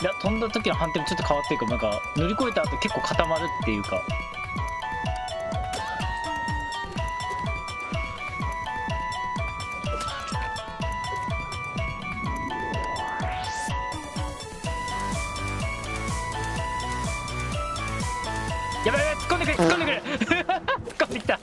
いや飛んだ時の判定もちょっと変わってるかなんか乗り越えた後結構固まるっていうか。やばいやばい突っ込んでくれ突っ込んでくれ。突っ込んで きた。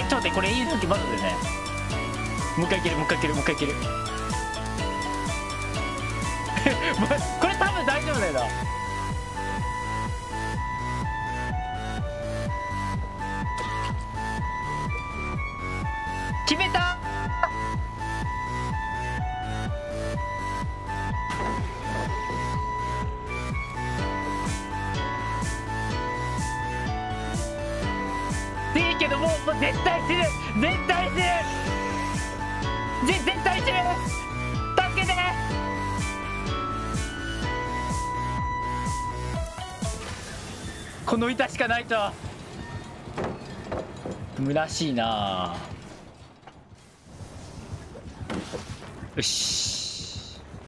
ちょっと待ってこれいい時まだだよね。もう一回いけるもう一回いけるもう一回いける。これ多分大丈夫だよな。決めたもう絶対死ぬ絶対死ぬぜ絶対死ぬ助けてこの板しかないと。虚しいな。よし。